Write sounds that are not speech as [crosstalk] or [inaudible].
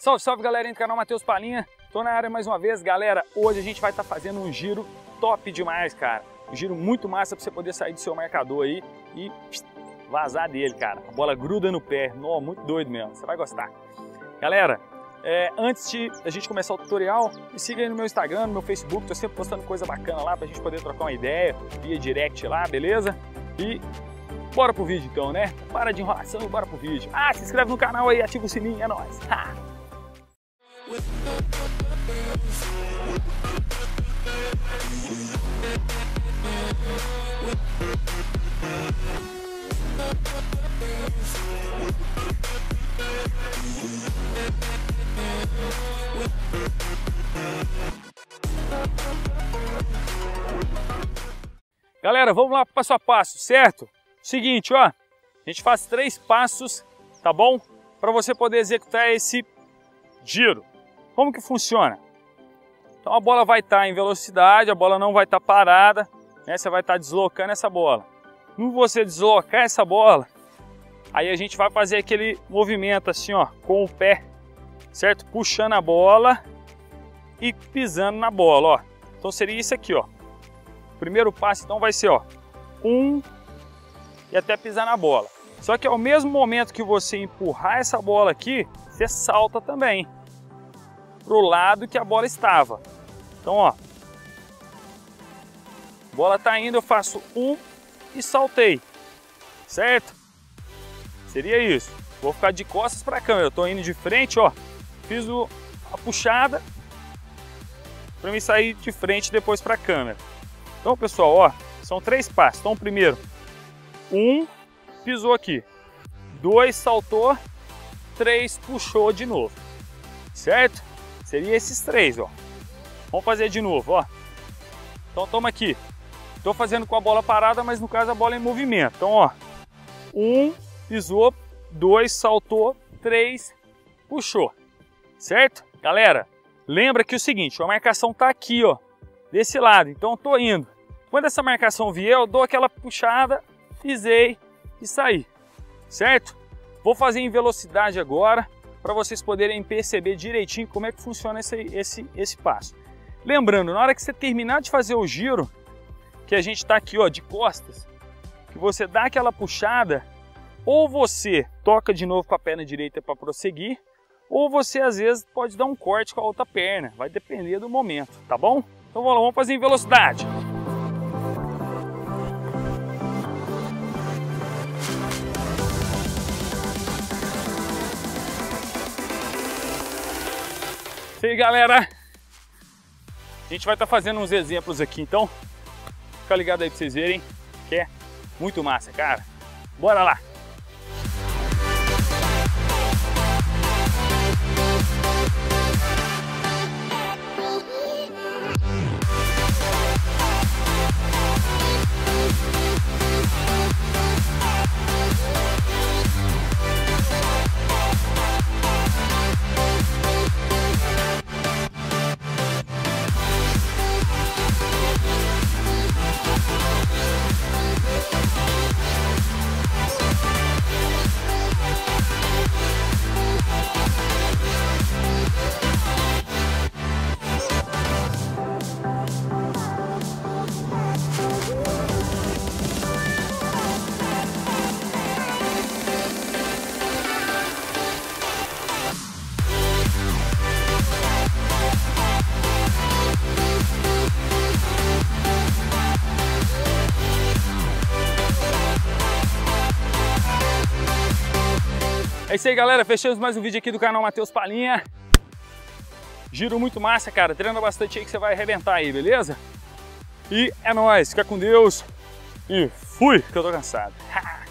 Salve, salve galerinha do canal Matheus Palinha. Tô na área mais uma vez, galera. Hoje a gente vai estar tá fazendo um giro top demais, cara. Um giro muito massa para você poder sair do seu marcador aí e vazar dele, cara. A bola gruda no pé. Nó, muito doido mesmo. Você vai gostar. Galera, é, antes de a gente começar o tutorial, me siga aí no meu Instagram, no meu Facebook. Tô sempre postando coisa bacana lá pra gente poder trocar uma ideia via direct lá, beleza? E bora pro vídeo então, né? Para de enrolação e bora pro vídeo. Ah, se inscreve no canal aí, ativa o sininho, é nóis. Ha! Galera, vamos lá passo a passo, certo? Seguinte, ó, a gente faz três passos, tá bom? Para você poder executar esse giro. Como que funciona? Então a bola vai estar tá em velocidade, a bola não vai estar tá parada, né? você vai estar tá deslocando essa bola. No você deslocar essa bola, aí a gente vai fazer aquele movimento assim, ó, com o pé, certo? Puxando a bola e pisando na bola, ó. Então seria isso aqui, ó. O primeiro passo então vai ser, ó, um e até pisar na bola. Só que ao mesmo momento que você empurrar essa bola aqui, você salta também para o lado que a bola estava. Então, ó, bola tá indo, eu faço um e saltei, certo? Seria isso. Vou ficar de costas para a câmera. Eu tô indo de frente, ó, fiz o, a puxada para me sair de frente depois para a câmera. Então, pessoal, ó, são três passos. Então, primeiro, um pisou aqui, dois saltou, três puxou de novo, certo? Seria esses três, ó. Vamos fazer de novo, ó. Então toma aqui. Estou fazendo com a bola parada, mas no caso a bola é em movimento. Então, ó. Um, pisou. Dois, saltou. Três, puxou. Certo? Galera, lembra que é o seguinte, a marcação tá aqui, ó. Desse lado. Então tô indo. Quando essa marcação vier, eu dou aquela puxada, pisei e saí. Certo? Vou fazer em velocidade agora para vocês poderem perceber direitinho como é que funciona esse, esse, esse passo. Lembrando, na hora que você terminar de fazer o giro, que a gente está aqui ó, de costas, que você dá aquela puxada, ou você toca de novo com a perna direita para prosseguir, ou você às vezes pode dar um corte com a outra perna, vai depender do momento, tá bom? Então vamos lá, vamos fazer em velocidade. Isso aí, galera. A gente vai estar tá fazendo uns exemplos aqui, então fica ligado aí para vocês verem, que é muito massa, cara. Bora lá! É isso aí, galera. Fechamos mais um vídeo aqui do canal Matheus Palinha. Giro muito massa, cara. Treina bastante aí que você vai arrebentar aí, beleza? E é nóis. Fica com Deus. E fui, que eu tô cansado. [laughs]